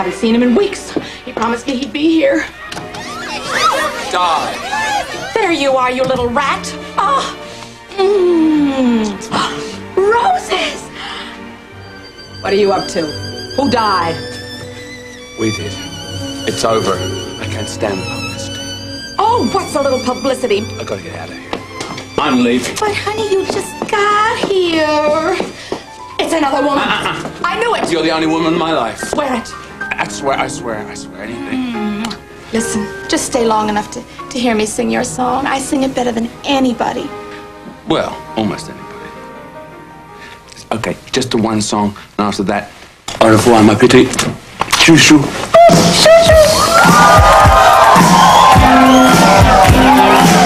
haven't seen him in weeks. He promised me he'd be here. Die. There you are, you little rat. Oh. Mm. Roses. What are you up to? Who died? We did. It's over. I can't stand publicity. Oh, what's a little publicity? I gotta get out of here. I'm leaving. But honey, you just got here. It's another woman. I knew it. You're the only woman in my life. Swear it. I swear, I swear, I swear anything. Mm. Listen, just stay long enough to, to hear me sing your song. I sing it better than anybody. Well, almost anybody. Okay, just the one song, and after that, au revoir, ma petite. Chou chou. Chouchou. Oh,